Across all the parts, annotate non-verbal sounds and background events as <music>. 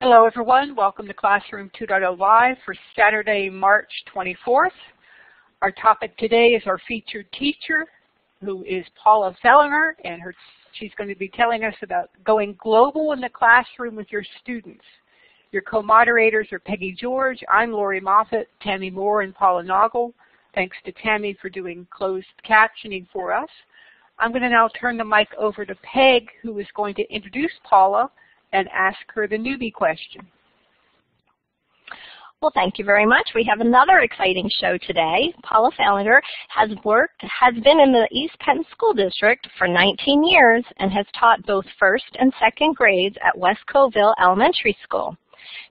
Hello everyone, welcome to Classroom 2.0 Live for Saturday, March 24th. Our topic today is our featured teacher, who is Paula Fehlinger, and her, she's going to be telling us about going global in the classroom with your students. Your co-moderators are Peggy George, I'm Lori Moffat, Tammy Moore, and Paula Naugle. Thanks to Tammy for doing closed captioning for us. I'm going to now turn the mic over to Peg, who is going to introduce Paula and ask her the newbie question. Well, thank you very much. We have another exciting show today. Paula Fehlinger has worked, has been in the East Penn School District for 19 years and has taught both first and second grades at Wescosville Elementary School.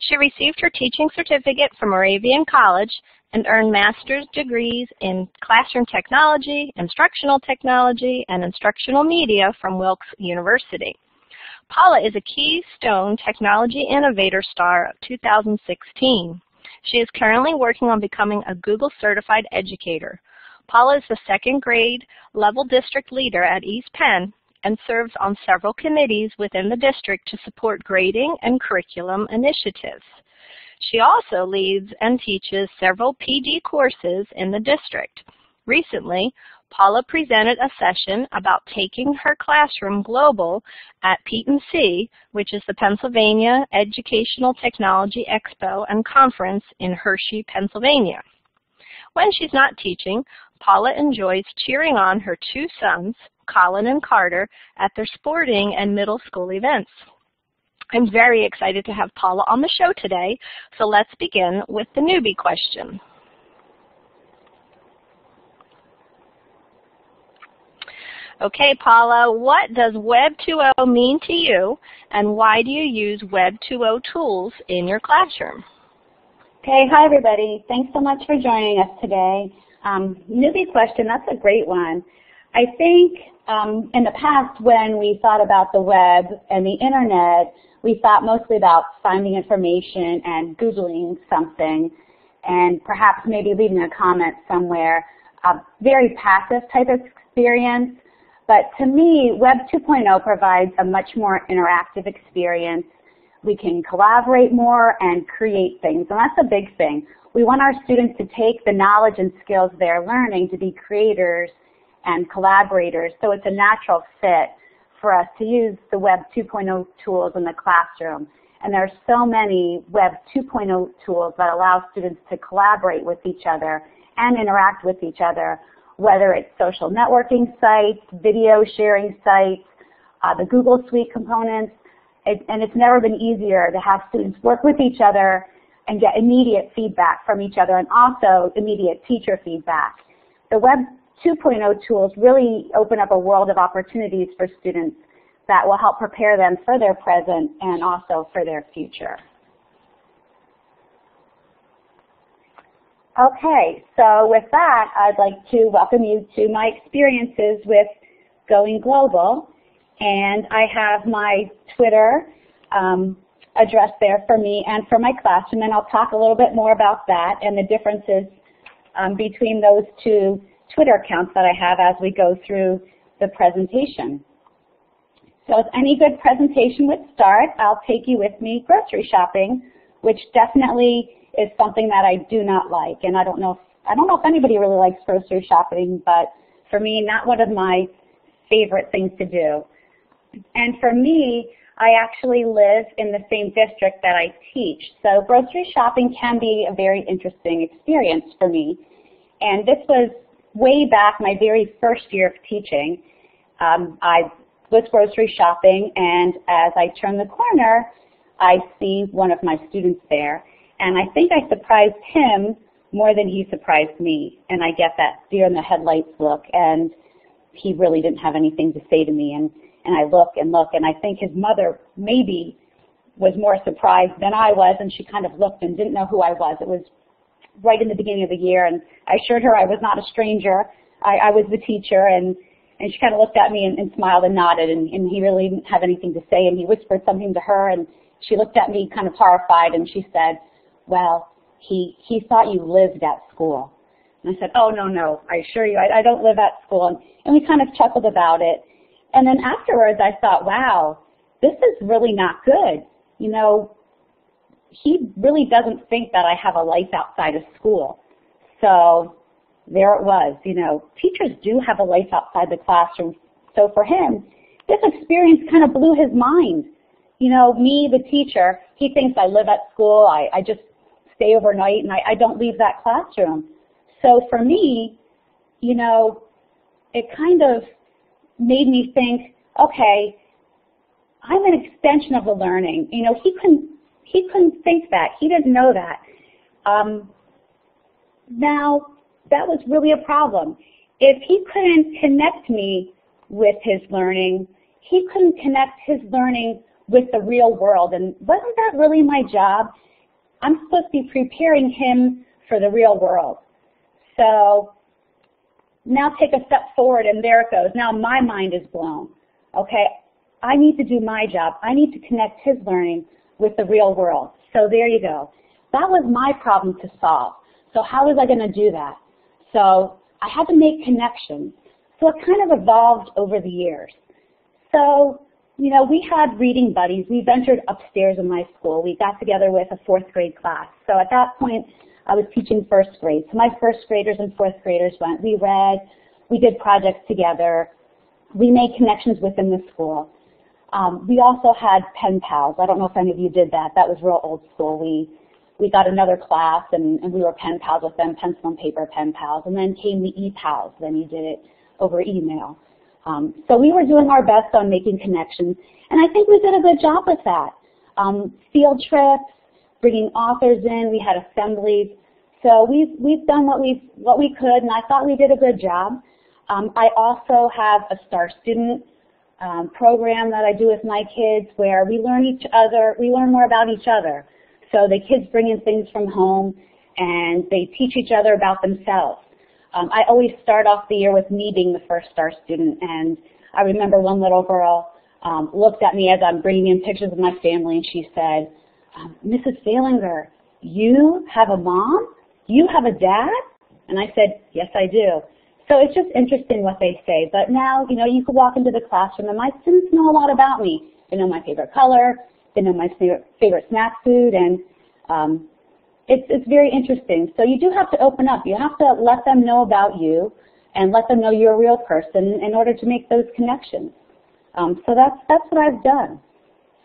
She received her teaching certificate from Moravian College and earned master's degrees in classroom technology, instructional technology, and instructional media from Wilkes University. Paula is a Keystone Technology Innovator Star of 2016. She is currently working on becoming a Google Certified Educator. Paula is the second grade level district leader at East Penn and serves on several committees within the district to support grading and curriculum initiatives. She also leads and teaches several PD courses in the district. Recently, Paula presented a session about taking her classroom global at PETE&C, which is the Pennsylvania Educational Technology Expo and Conference in Hershey, Pennsylvania. When she's not teaching, Paula enjoys cheering on her two sons, Colin and Carter, at their sporting and middle school events. I'm very excited to have Paula on the show today, so let's begin with the newbie question. Okay, Paula, what does Web 2.0 mean to you, and why do you use Web 2.0 tools in your classroom? Okay, hi everybody. Thanks so much for joining us today. Um, newbie question, that's a great one. I think um, in the past when we thought about the web and the internet, we thought mostly about finding information and Googling something and perhaps maybe leaving a comment somewhere. A very passive type of experience. But to me, Web 2.0 provides a much more interactive experience. We can collaborate more and create things, and that's a big thing. We want our students to take the knowledge and skills they're learning to be creators and collaborators, so it's a natural fit for us to use the Web 2.0 tools in the classroom. And there are so many Web 2.0 tools that allow students to collaborate with each other and interact with each other whether it's social networking sites, video sharing sites, uh, the Google Suite components, it, and it's never been easier to have students work with each other and get immediate feedback from each other and also immediate teacher feedback. The Web 2.0 tools really open up a world of opportunities for students that will help prepare them for their present and also for their future. Okay, so with that, I'd like to welcome you to my experiences with going global. And I have my Twitter um, address there for me and for my classroom, and then I'll talk a little bit more about that and the differences um, between those two Twitter accounts that I have as we go through the presentation. So as any good presentation would start, I'll take you with me grocery shopping, which definitely is something that I do not like. And I don't know if, I don't know if anybody really likes grocery shopping, but for me, not one of my favorite things to do. And for me, I actually live in the same district that I teach. So grocery shopping can be a very interesting experience for me. And this was way back my very first year of teaching. Um, I was grocery shopping and as I turn the corner, I see one of my students there. And I think I surprised him more than he surprised me. And I get that deer in the headlights look. And he really didn't have anything to say to me. And, and I look and look. And I think his mother maybe was more surprised than I was. And she kind of looked and didn't know who I was. It was right in the beginning of the year. And I assured her I was not a stranger. I, I was the teacher. And, and she kind of looked at me and, and smiled and nodded. And, and he really didn't have anything to say. And he whispered something to her. And she looked at me kind of horrified. And she said, well, he, he thought you lived at school. And I said, oh, no, no, I assure you, I, I don't live at school. And, and we kind of chuckled about it. And then afterwards, I thought, wow, this is really not good. You know, he really doesn't think that I have a life outside of school. So there it was. You know, teachers do have a life outside the classroom. So for him, this experience kind of blew his mind. You know, me, the teacher, he thinks I live at school. I, I just stay overnight and I, I don't leave that classroom. So for me, you know, it kind of made me think, okay, I'm an extension of the learning. You know, he couldn't he couldn't think that. He didn't know that. Um, now, that was really a problem. If he couldn't connect me with his learning, he couldn't connect his learning with the real world. And wasn't that really my job? I'm supposed to be preparing him for the real world. So now take a step forward and there it goes. Now my mind is blown. Okay, I need to do my job. I need to connect his learning with the real world. So there you go. That was my problem to solve. So how was I going to do that? So I had to make connections. So it kind of evolved over the years. So, you know, we had reading buddies. We ventured upstairs in my school. We got together with a fourth grade class. So at that point, I was teaching first grade. So my first graders and fourth graders went. We read. We did projects together. We made connections within the school. Um, we also had pen pals. I don't know if any of you did that. That was real old school. We we got another class and, and we were pen pals with them, pencil and paper pen pals. And then came the e-pals. Then you did it over email. Um, so we were doing our best on making connections, and I think we did a good job with that. Um, field trips, bringing authors in, we had assemblies. So we've we've done what we what we could, and I thought we did a good job. Um, I also have a star student um, program that I do with my kids where we learn each other, we learn more about each other. So the kids bring in things from home and they teach each other about themselves. Um, I always start off the year with me being the first star student and I remember one little girl um, looked at me as I'm bringing in pictures of my family and she said, um, Mrs. Fehlinger, you have a mom? You have a dad? And I said, yes, I do. So it's just interesting what they say. But now, you know, you could walk into the classroom and my students know a lot about me. They know my favorite color. They know my favorite snack food. And um, it's, it's very interesting. So you do have to open up. You have to let them know about you and let them know you're a real person in order to make those connections. Um, so that's, that's what I've done.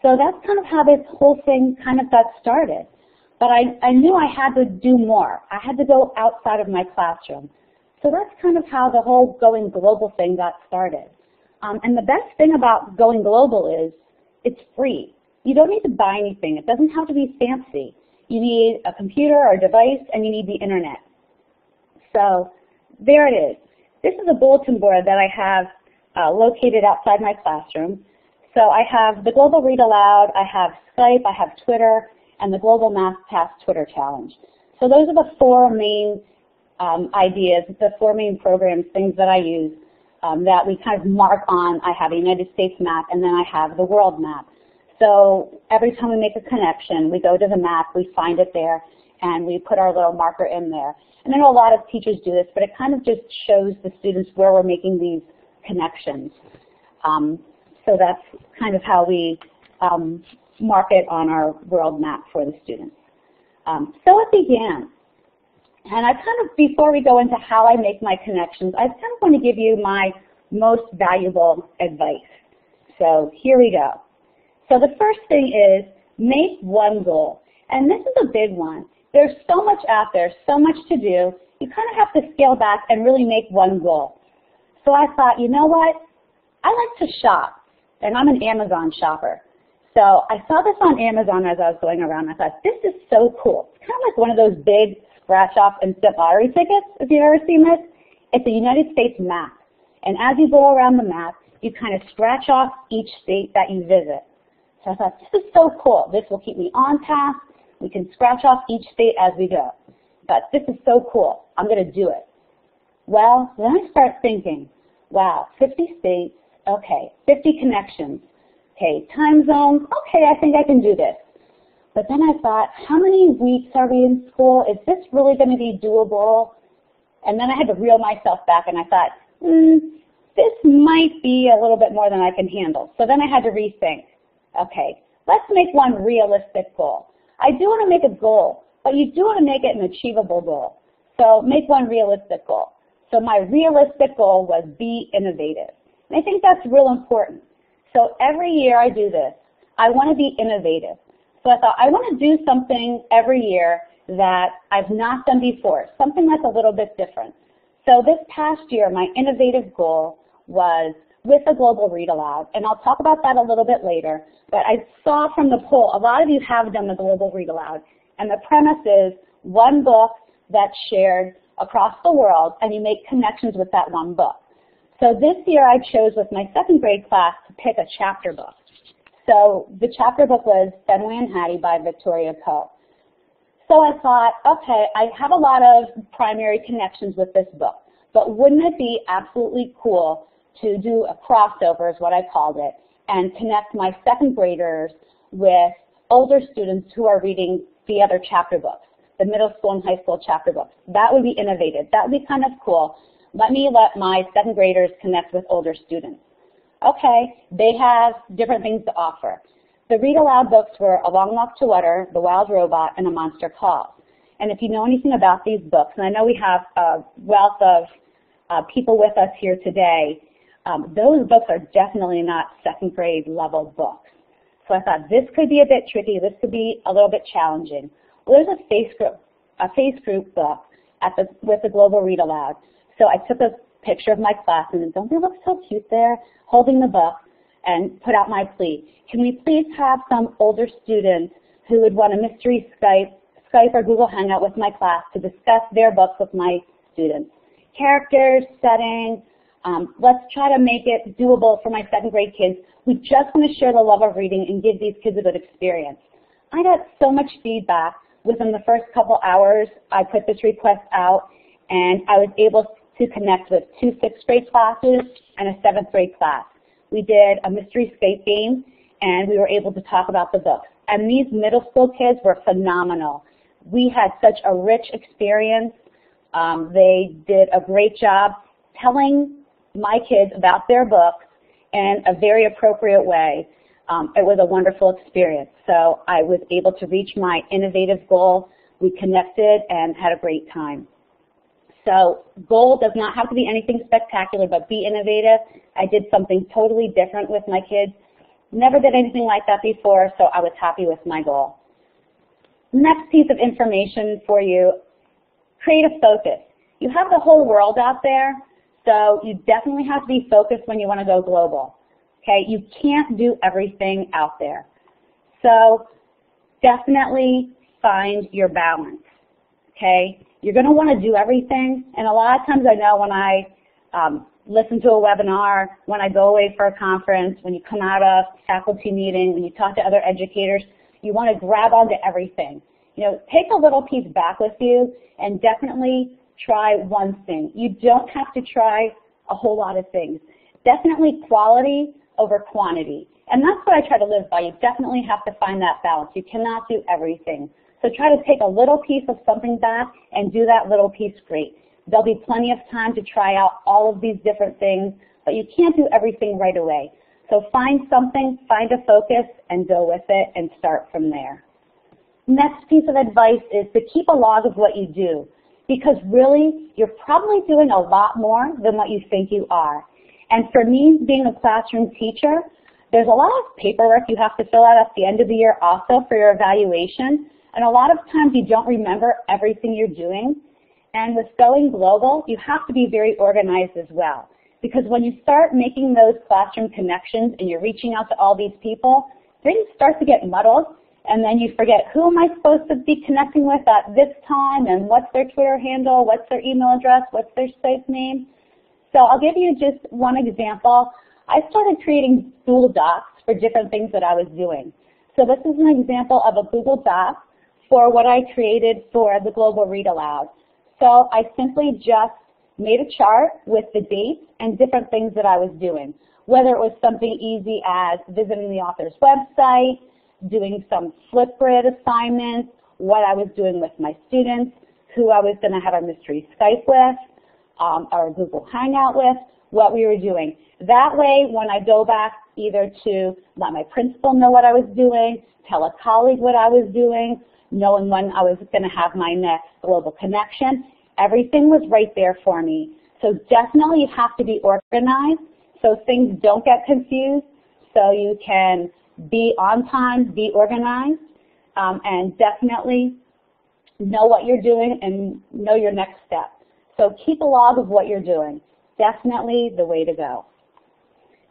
So that's kind of how this whole thing kind of got started. But I, I knew I had to do more. I had to go outside of my classroom. So that's kind of how the whole going global thing got started. Um, and the best thing about going global is it's free. You don't need to buy anything. It doesn't have to be fancy. You need a computer or a device and you need the internet. So there it is. This is a bulletin board that I have uh, located outside my classroom. So I have the Global Read Aloud, I have Skype, I have Twitter, and the Global Math Task Twitter Challenge. So those are the four main um, ideas, the four main programs, things that I use um, that we kind of mark on. I have a United States map and then I have the world map. So every time we make a connection, we go to the map, we find it there, and we put our little marker in there. And I know a lot of teachers do this, but it kind of just shows the students where we're making these connections. Um, so that's kind of how we um, mark it on our world map for the students. Um, so it began. And I kind of, before we go into how I make my connections, I kind of want to give you my most valuable advice. So here we go. So the first thing is make one goal. And this is a big one. There's so much out there, so much to do. You kind of have to scale back and really make one goal. So I thought, you know what? I like to shop, and I'm an Amazon shopper. So I saw this on Amazon as I was going around. I thought, this is so cool. It's kind of like one of those big scratch off instant lottery tickets, if you've ever seen this. It's a United States map. And as you go around the map, you kind of scratch off each state that you visit. So I thought, <laughs> this is so cool. This will keep me on task. We can scratch off each state as we go. But this is so cool. I'm going to do it. Well, then I start thinking, wow, 50 states, okay, 50 connections, okay, time zones, okay, I think I can do this. But then I thought, how many weeks are we in school? Is this really going to be doable? And then I had to reel myself back and I thought, hmm, this might be a little bit more than I can handle. So then I had to rethink. Okay, let's make one realistic goal. I do want to make a goal, but you do want to make it an achievable goal. So make one realistic goal. So my realistic goal was be innovative. And I think that's real important. So every year I do this. I want to be innovative. So I thought I want to do something every year that I've not done before, something that's a little bit different. So this past year, my innovative goal was with the Global Read Aloud, and I'll talk about that a little bit later, but I saw from the poll, a lot of you have done the Global Read Aloud, and the premise is one book that's shared across the world, and you make connections with that one book. So this year I chose with my second grade class to pick a chapter book. So the chapter book was Fenway and Hattie by Victoria Coe. So I thought, okay, I have a lot of primary connections with this book, but wouldn't it be absolutely cool to do a crossover is what I called it, and connect my second graders with older students who are reading the other chapter books, the middle school and high school chapter books. That would be innovative. That would be kind of cool. Let me let my second graders connect with older students. Okay, they have different things to offer. The read aloud books were A Long Walk to Water, The Wild Robot, and A Monster Calls. And if you know anything about these books, and I know we have a wealth of uh, people with us here today, um, those books are definitely not second grade level books. So I thought this could be a bit tricky, this could be a little bit challenging. Well, there's a face group, a face group book at the, with the Global Read Aloud. So I took a picture of my class and don't they look so cute there, holding the book and put out my plea. Can we please have some older students who would want a mystery Skype, Skype or Google Hangout with my class to discuss their books with my students? Characters, setting, um, let's try to make it doable for my second grade kids We just want to share the love of reading and give these kids a good experience. I got so much feedback within the first couple hours I put this request out and I was able to connect with two sixth grade classes and a seventh grade class. We did a mystery Skype game and we were able to talk about the books. And these middle school kids were phenomenal. We had such a rich experience. Um, they did a great job telling my kids about their books in a very appropriate way. Um, it was a wonderful experience. So I was able to reach my innovative goal. We connected and had a great time. So goal does not have to be anything spectacular, but be innovative. I did something totally different with my kids. Never did anything like that before, so I was happy with my goal. Next piece of information for you, create a focus. You have the whole world out there, so you definitely have to be focused when you want to go global. Okay, you can't do everything out there. So definitely find your balance. Okay, you're going to want to do everything, and a lot of times I know when I um, listen to a webinar, when I go away for a conference, when you come out of faculty meeting, when you talk to other educators, you want to grab onto everything. You know, take a little piece back with you and definitely try one thing. You don't have to try a whole lot of things. Definitely quality over quantity. And that's what I try to live by. You definitely have to find that balance. You cannot do everything. So try to take a little piece of something back and do that little piece great. There'll be plenty of time to try out all of these different things, but you can't do everything right away. So find something, find a focus, and go with it and start from there. Next piece of advice is to keep a log of what you do because really you're probably doing a lot more than what you think you are. And for me, being a classroom teacher, there's a lot of paperwork you have to fill out at the end of the year also for your evaluation. And a lot of times you don't remember everything you're doing. And with going global, you have to be very organized as well. Because when you start making those classroom connections and you're reaching out to all these people, things start to get muddled and then you forget who am I supposed to be connecting with at this time and what's their Twitter handle, what's their email address, what's their site name. So I'll give you just one example. I started creating Google Docs for different things that I was doing. So this is an example of a Google Doc for what I created for the Global Read Aloud. So I simply just made a chart with the dates and different things that I was doing, whether it was something easy as visiting the author's website, doing some Flipgrid assignments, what I was doing with my students, who I was going to have a mystery Skype with, um, or Google Hangout with, what we were doing. That way, when I go back either to let my principal know what I was doing, tell a colleague what I was doing, knowing when I was going to have my next global connection. Everything was right there for me. So definitely you have to be organized so things don't get confused, so you can be on time, be organized, um, and definitely know what you're doing and know your next step. So keep a log of what you're doing. Definitely the way to go.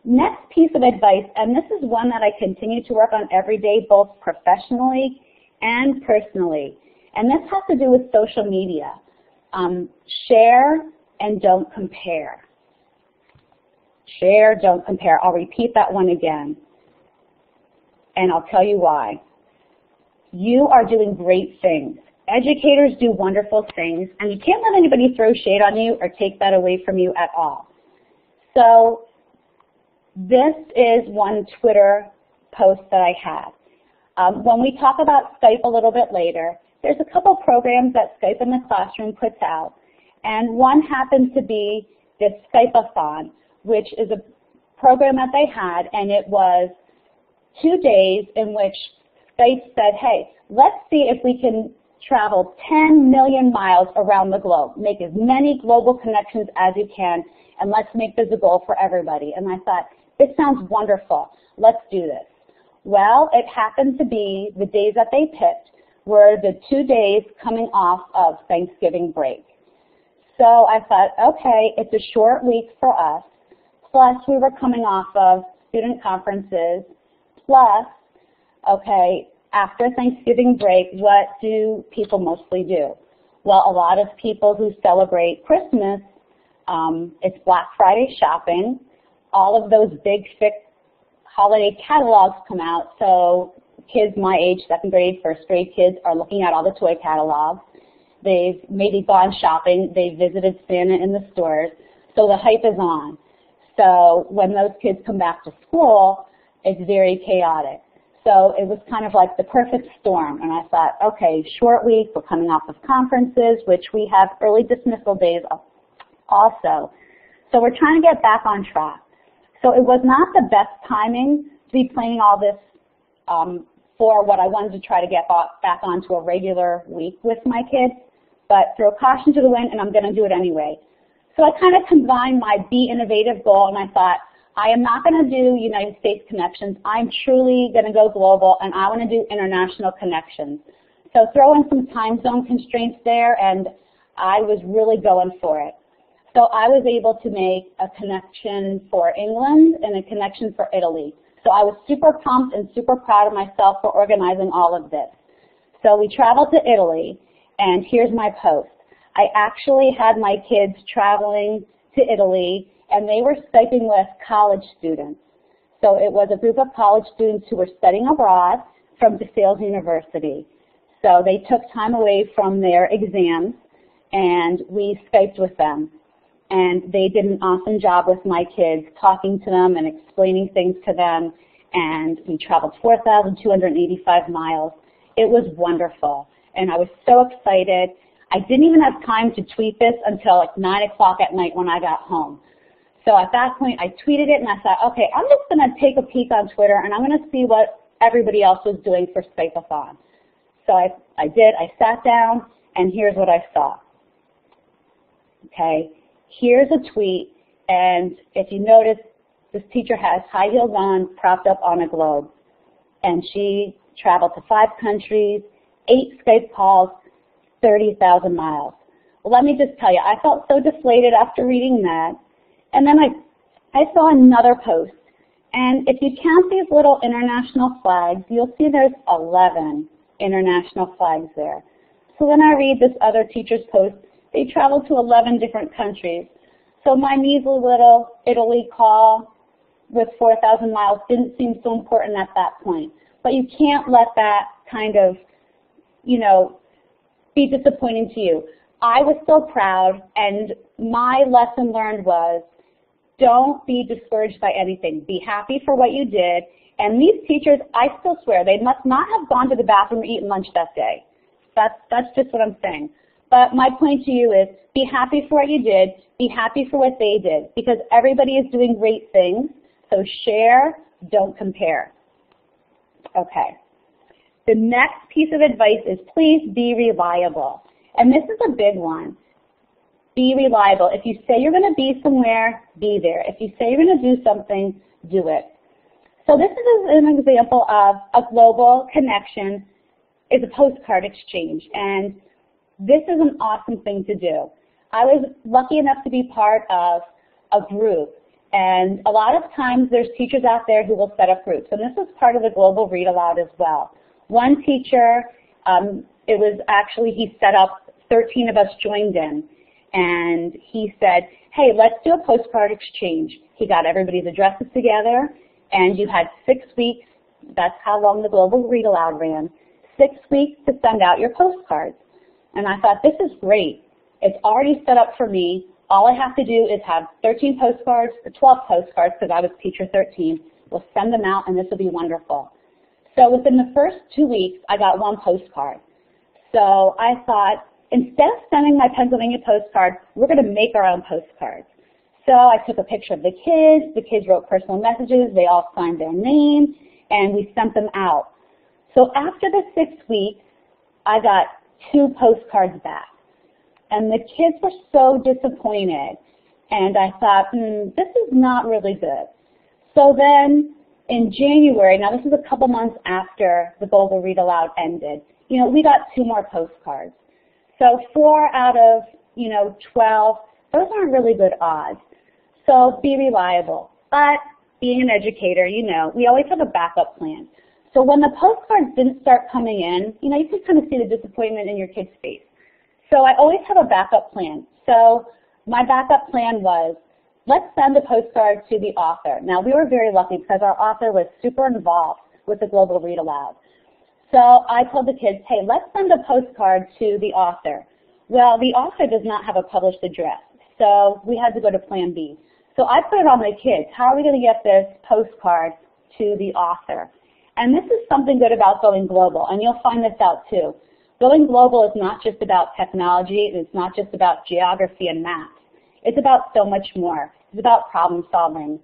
Next piece of advice, and this is one that I continue to work on every day, both professionally and personally, and this has to do with social media. Um, share and don't compare. Share, don't compare. I'll repeat that one again, and I'll tell you why. You are doing great things. Educators do wonderful things, and you can't let anybody throw shade on you or take that away from you at all. So this is one Twitter post that I had. Um, when we talk about Skype a little bit later, there's a couple programs that Skype in the Classroom puts out, and one happens to be this Skype-a-thon, which is a program that they had, and it was two days in which they said, hey, let's see if we can travel 10 million miles around the globe, make as many global connections as you can, and let's make this a goal for everybody. And I thought, this sounds wonderful. Let's do this. Well, it happened to be the days that they picked were the two days coming off of Thanksgiving break. So I thought, okay, it's a short week for us. Plus, we were coming off of student conferences. Plus, okay, after Thanksgiving break, what do people mostly do? Well, a lot of people who celebrate Christmas, um, it's Black Friday shopping. All of those big, thick holiday catalogs come out, so kids my age, second grade, first grade kids, are looking at all the toy catalogs. They've maybe gone shopping. They've visited Santa in the stores. So the hype is on. So when those kids come back to school, it's very chaotic. So it was kind of like the perfect storm. And I thought, okay, short week, we're coming off of conferences, which we have early dismissal days also. So we're trying to get back on track. So it was not the best timing to be planning all this um, for what I wanted to try to get back onto a regular week with my kids, but throw caution to the wind, and I'm going to do it anyway. So I kind of combined my Be Innovative goal, and I thought, I am not going to do United States connections. I'm truly going to go global, and I want to do international connections. So throw in some time zone constraints there, and I was really going for it. So I was able to make a connection for England and a connection for Italy. So I was super pumped and super proud of myself for organizing all of this. So we traveled to Italy, and here's my post. I actually had my kids traveling to Italy and they were Skyping with college students. So it was a group of college students who were studying abroad from DeSales University. So they took time away from their exams and we Skyped with them. And they did an awesome job with my kids, talking to them and explaining things to them. And we traveled 4,285 miles. It was wonderful. And I was so excited. I didn't even have time to tweet this until like 9 o'clock at night when I got home. So at that point, I tweeted it and I thought, okay, I'm just going to take a peek on Twitter and I'm going to see what everybody else was doing for Skype-a-thon. So I, I did. I sat down and here's what I saw. Okay, here's a tweet and if you notice, this teacher has high heels on, propped up on a globe. And she traveled to five countries, eight Skype calls, 30,000 miles. Well, let me just tell you, I felt so deflated after reading that and then I, I saw another post. And if you count these little international flags, you'll see there's 11 international flags there. So then I read this other teacher's post. They traveled to 11 different countries. So my measly little Italy call with 4,000 miles didn't seem so important at that point. But you can't let that kind of, you know, be disappointing to you. I was so proud, and my lesson learned was don't be discouraged by anything. Be happy for what you did. And these teachers, I still swear, they must not have gone to the bathroom or eaten lunch that day. That's, that's just what I'm saying. But my point to you is be happy for what you did. Be happy for what they did because everybody is doing great things. So share, don't compare. Okay. The next piece of advice is please be reliable. And this is a big one. Be reliable. If you say you're going to be somewhere, be there. If you say you're going to do something, do it. So this is an example of a global connection is a postcard exchange. And this is an awesome thing to do. I was lucky enough to be part of a group. And a lot of times there's teachers out there who will set up groups. And this was part of the global read aloud as well. One teacher, um, it was actually, he set up, 13 of us joined in. And he said, hey, let's do a postcard exchange. He got everybody's addresses together, and you had six weeks. That's how long the global read aloud ran. Six weeks to send out your postcards. And I thought, this is great. It's already set up for me. All I have to do is have 13 postcards, or 12 postcards, because I was teacher 13. We'll send them out, and this will be wonderful. So within the first two weeks, I got one postcard. So I thought, instead of sending my Pennsylvania postcard, we're going to make our own postcards. So I took a picture of the kids. The kids wrote personal messages. They all signed their name, and we sent them out. So after the six weeks, I got two postcards back. And the kids were so disappointed. And I thought, hmm, this is not really good. So then in January, now this is a couple months after the Global Read Aloud ended, you know, we got two more postcards. So four out of, you know, 12, those aren't really good odds. So be reliable. But being an educator, you know, we always have a backup plan. So when the postcards didn't start coming in, you know, you could kind of see the disappointment in your kid's face. So I always have a backup plan. So my backup plan was, let's send a postcard to the author. Now we were very lucky because our author was super involved with the Global Read Aloud. So I told the kids, hey, let's send a postcard to the author. Well, the author does not have a published address, so we had to go to plan B. So I put it on the kids. How are we going to get this postcard to the author? And this is something good about going global, and you'll find this out too. Going global is not just about technology, and it's not just about geography and math. It's about so much more. It's about problem solving.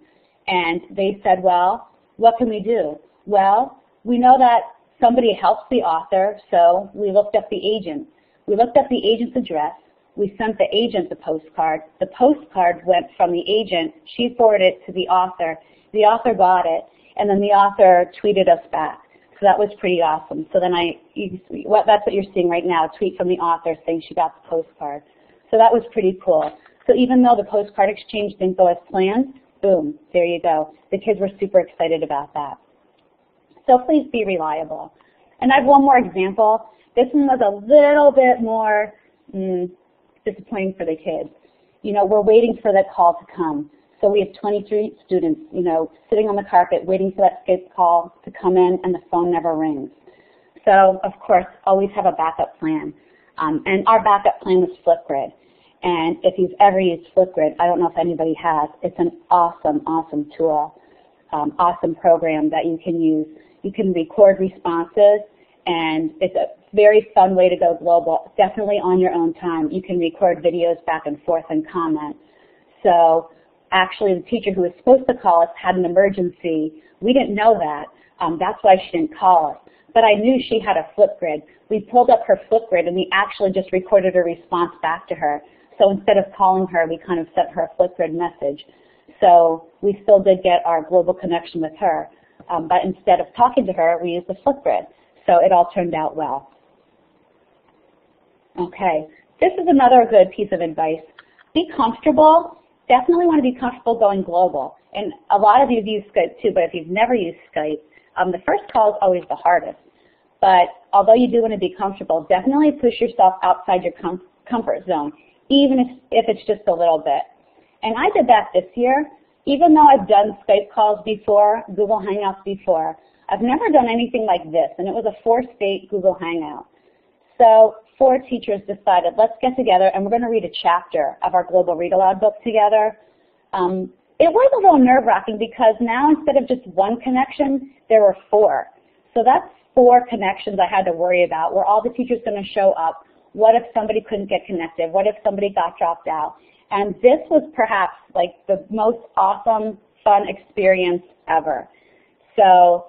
And they said, well, what can we do? Well, we know that somebody helps the author, so we looked up the agent. We looked up the agent's address. We sent the agent the postcard. The postcard went from the agent. She forwarded it to the author. The author got it, and then the author tweeted us back. So that was pretty awesome. So then I, what, that's what you're seeing right now, a tweet from the author saying she got the postcard. So that was pretty cool. So even though the postcard exchange didn't go as planned, boom, there you go. The kids were super excited about that. So please be reliable. And I have one more example. This one was a little bit more mm, disappointing for the kids. You know, we're waiting for that call to come. So we have 23 students, you know, sitting on the carpet waiting for that Skype call to come in and the phone never rings. So, of course, always have a backup plan. Um, and our backup plan was Flipgrid. And if you've ever used Flipgrid, I don't know if anybody has, it's an awesome, awesome tool, um, awesome program that you can use. You can record responses, and it's a very fun way to go global, definitely on your own time. You can record videos back and forth and comment. So actually the teacher who was supposed to call us had an emergency. We didn't know that. Um, that's why she didn't call us. But I knew she had a Flipgrid. We pulled up her Flipgrid and we actually just recorded a response back to her. So instead of calling her, we kind of sent her a Flipgrid message. So we still did get our global connection with her. Um, but instead of talking to her, we used the Flipgrid. So it all turned out well. Okay, this is another good piece of advice. Be comfortable definitely want to be comfortable going global. And a lot of you have used Skype too, but if you've never used Skype, um, the first call is always the hardest. But although you do want to be comfortable, definitely push yourself outside your com comfort zone, even if, if it's just a little bit. And I did that this year. Even though I've done Skype calls before, Google Hangouts before, I've never done anything like this, and it was a four-state Google Hangout. So four teachers decided, let's get together and we're going to read a chapter of our Global Read Aloud book together. Um, it was a little nerve-wracking because now instead of just one connection, there were four. So that's four connections I had to worry about. Were all the teachers going to show up? What if somebody couldn't get connected? What if somebody got dropped out? And this was perhaps like the most awesome, fun experience ever. So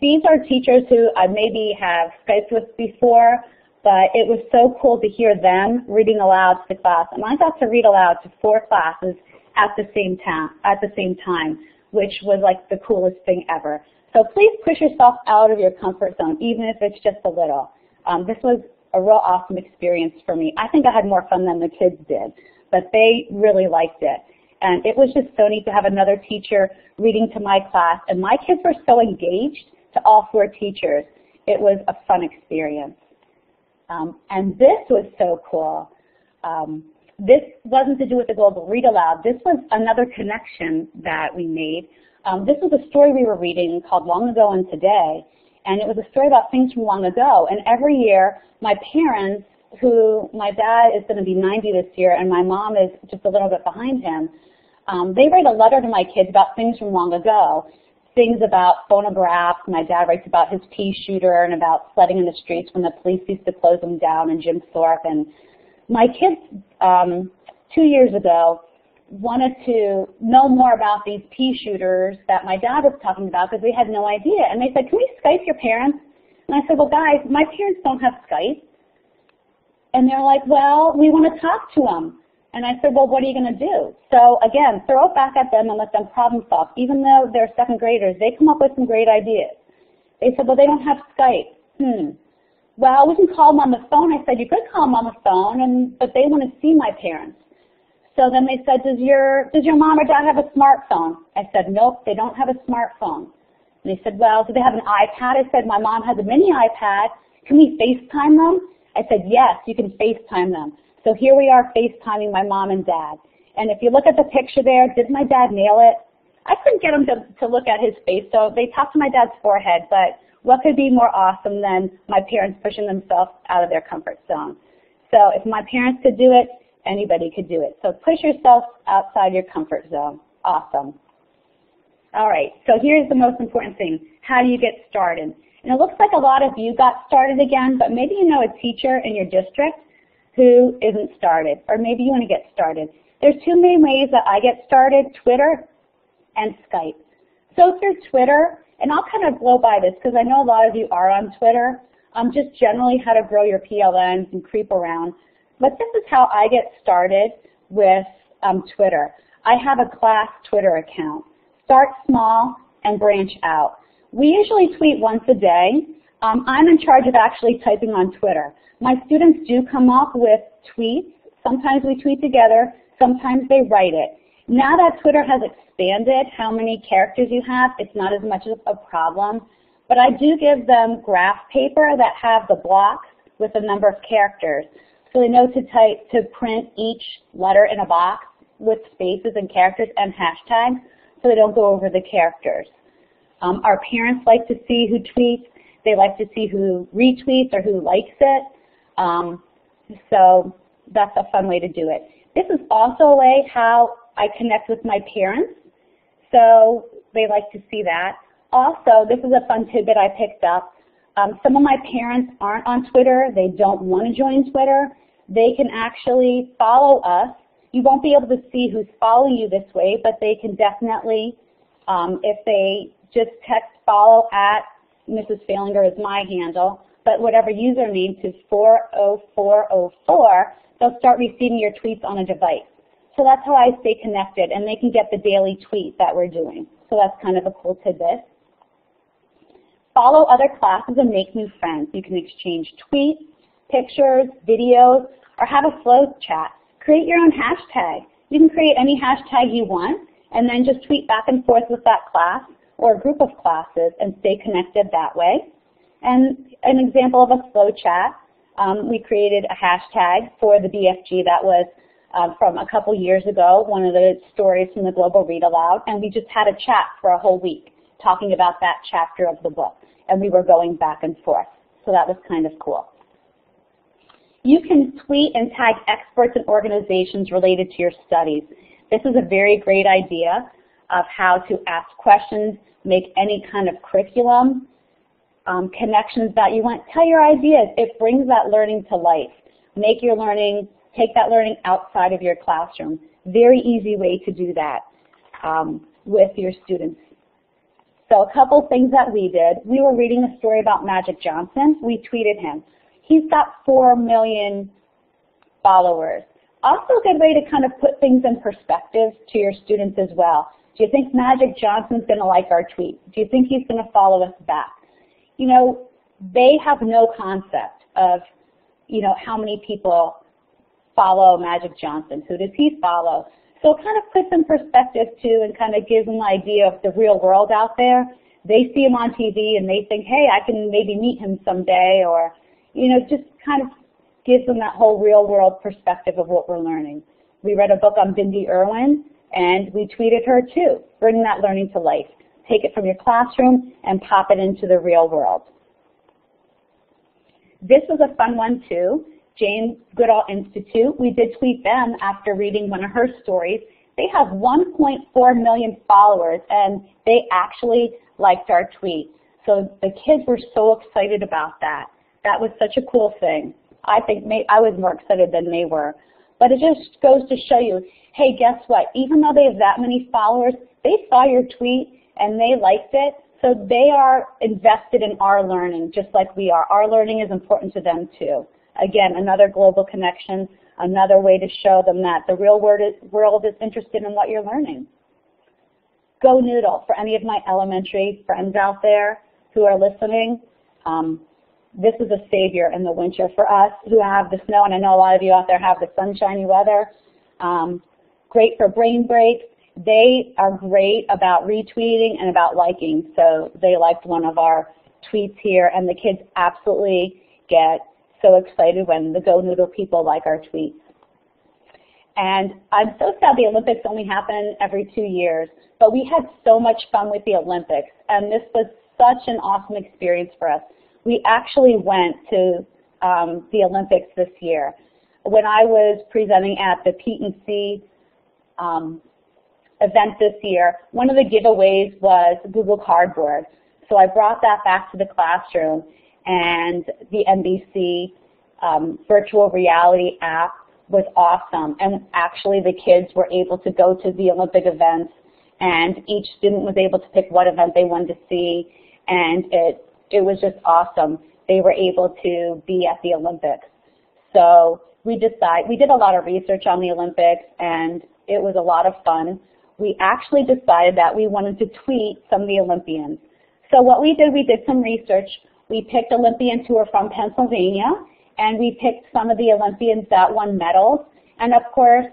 these are teachers who I maybe have Skyped with before, but it was so cool to hear them reading aloud to the class. And I got to read aloud to four classes at the same time, at the same time, which was like the coolest thing ever. So please push yourself out of your comfort zone, even if it's just a little. Um, this was a real awesome experience for me. I think I had more fun than the kids did, but they really liked it. And it was just so neat to have another teacher reading to my class. And my kids were so engaged to all four teachers. It was a fun experience. Um, and this was so cool. Um, this wasn't to do with the Global Read Aloud. This was another connection that we made. Um, this was a story we were reading called Long Ago and Today, and it was a story about things from long ago. And every year, my parents, who my dad is going to be 90 this year, and my mom is just a little bit behind him, um, they write a letter to my kids about things from long ago. Things about phonographs. My dad writes about his pea shooter and about sledding in the streets when the police used to close them down and Jim Thorpe. And my kids, um, two years ago, wanted to know more about these pea shooters that my dad was talking about because they had no idea. And they said, can we Skype your parents? And I said, well, guys, my parents don't have Skype. And they're like, well, we want to talk to them. And I said, well, what are you going to do? So again, throw it back at them and let them problem solve. Even though they're second graders, they come up with some great ideas. They said, well, they don't have Skype. Hmm. Well, we can call them on the phone. I said, you could call them on the phone, and but they want to see my parents. So then they said, does your, does your mom or dad have a smartphone? I said, nope, they don't have a smartphone. And they said, well, do they have an iPad? I said, my mom has a mini iPad. Can we FaceTime them? I said, yes, you can FaceTime them. So here we are FaceTiming my mom and dad. And if you look at the picture there, did my dad nail it? I couldn't get him to, to look at his face, so they talked to my dad's forehead, but what could be more awesome than my parents pushing themselves out of their comfort zone? So if my parents could do it, anybody could do it. So push yourself outside your comfort zone. Awesome. All right, so here's the most important thing. How do you get started? And it looks like a lot of you got started again, but maybe you know a teacher in your district who isn't started, or maybe you want to get started. There's two main ways that I get started, Twitter and Skype. So through Twitter, and I'll kind of blow by this because I know a lot of you are on Twitter, um, just generally how to grow your PLNs and creep around. But this is how I get started with um, Twitter. I have a class Twitter account. Start small and branch out. We usually tweet once a day. Um, I'm in charge of actually typing on Twitter. My students do come up with tweets. Sometimes we tweet together. Sometimes they write it. Now that Twitter has expanded how many characters you have, it's not as much of a problem. But I do give them graph paper that have the blocks with a number of characters. So they know to type, to print each letter in a box with spaces and characters and hashtags so they don't go over the characters. Um, our parents like to see who tweets. They like to see who retweets or who likes it. Um, so that's a fun way to do it. This is also a way how I connect with my parents. So they like to see that. Also, this is a fun tidbit I picked up. Um, some of my parents aren't on Twitter. They don't want to join Twitter. They can actually follow us. You won't be able to see who's following you this way, but they can definitely, um, if they just text follow at Mrs. Fehlinger is my handle, but whatever username to 40404, they'll start receiving your tweets on a device. So that's how I stay connected, and they can get the daily tweet that we're doing. So that's kind of a cool tidbit. Follow other classes and make new friends. You can exchange tweets, pictures, videos, or have a slow chat. Create your own hashtag. You can create any hashtag you want, and then just tweet back and forth with that class or a group of classes and stay connected that way. And an example of a slow chat, um, we created a hashtag for the BFG that was uh, from a couple years ago, one of the stories from the Global Read Aloud, and we just had a chat for a whole week talking about that chapter of the book, and we were going back and forth. So that was kind of cool. You can tweet and tag experts and organizations related to your studies. This is a very great idea of how to ask questions, make any kind of curriculum, um, connections that you want. Tell your ideas. It brings that learning to life. Make your learning, take that learning outside of your classroom. Very easy way to do that um, with your students. So a couple things that we did. We were reading a story about Magic Johnson. We tweeted him. He's got 4 million followers. Also a good way to kind of put things in perspective to your students as well. Do you think Magic Johnson's going to like our tweet? Do you think he's going to follow us back? You know, they have no concept of, you know, how many people follow Magic Johnson. Who does he follow? So it kind of puts in perspective too and kind of gives them an idea of the real world out there. They see him on TV and they think, hey, I can maybe meet him someday or, you know, just kind of gives them that whole real world perspective of what we're learning. We read a book on Bindi Irwin and we tweeted her too, bringing that learning to life. Take it from your classroom and pop it into the real world. This was a fun one too. Jane Goodall Institute, we did tweet them after reading one of her stories. They have 1.4 million followers and they actually liked our tweet. So the kids were so excited about that. That was such a cool thing. I think may, I was more excited than they were. But it just goes to show you, hey, guess what? Even though they have that many followers, they saw your tweet and they liked it. So they are invested in our learning just like we are. Our learning is important to them too. Again, another global connection, another way to show them that the real world is, interested in what you're learning. GoNoodle for any of my elementary friends out there who are listening, um, this is a savior in the winter for us who have the snow, and I know a lot of you out there have the sunshiny weather. Um, great for brain breaks. They are great about retweeting and about liking. So they liked one of our tweets here, and the kids absolutely get so excited when the GoNoodle people like our tweets. And I'm so sad the Olympics only happen every two years, but we had so much fun with the Olympics, and this was such an awesome experience for us. We actually went to um, the Olympics this year. When I was presenting at the C um, event this year, one of the giveaways was Google Cardboard. So I brought that back to the classroom and the NBC um, virtual reality app was awesome. And actually the kids were able to go to the Olympic events and each student was able to pick what event they wanted to see and it, it was just awesome. They were able to be at the Olympics. So we decided, we did a lot of research on the Olympics and it was a lot of fun. We actually decided that we wanted to tweet some of the Olympians. So what we did, we did some research. We picked Olympians who were from Pennsylvania and we picked some of the Olympians that won medals. And of course,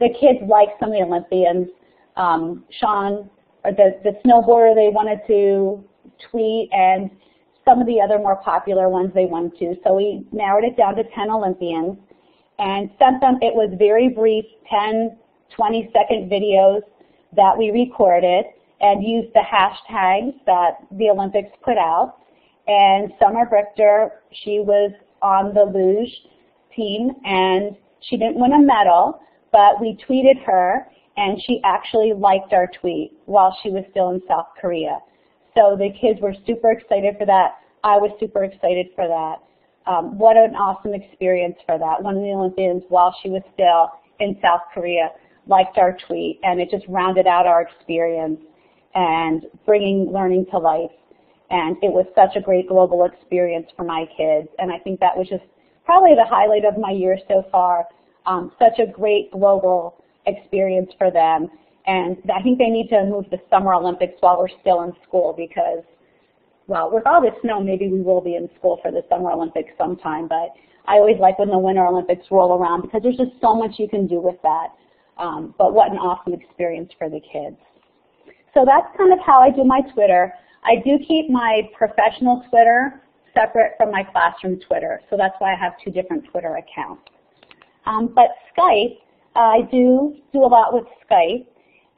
the kids liked some of the Olympians. Um, Sean, or the, the snowboarder they wanted to tweet, and some of the other more popular ones they wanted to. So we narrowed it down to 10 Olympians and sent them, it was very brief, 10, 20 second videos that we recorded and used the hashtags that the Olympics put out. And Summer Britcher, she was on the luge team and she didn't win a medal, but we tweeted her and she actually liked our tweet while she was still in South Korea. So the kids were super excited for that. I was super excited for that. Um, what an awesome experience for that. One of the Olympians, while she was still in South Korea, liked our tweet, and it just rounded out our experience and bringing learning to life. And it was such a great global experience for my kids. And I think that was just probably the highlight of my year so far. Um, such a great global experience for them. And I think they need to move the Summer Olympics while we're still in school because, well, with all this snow, maybe we will be in school for the Summer Olympics sometime. But I always like when the Winter Olympics roll around because there's just so much you can do with that. Um, but what an awesome experience for the kids. So that's kind of how I do my Twitter. I do keep my professional Twitter separate from my classroom Twitter, so that's why I have two different Twitter accounts. Um, but Skype, I do do a lot with Skype,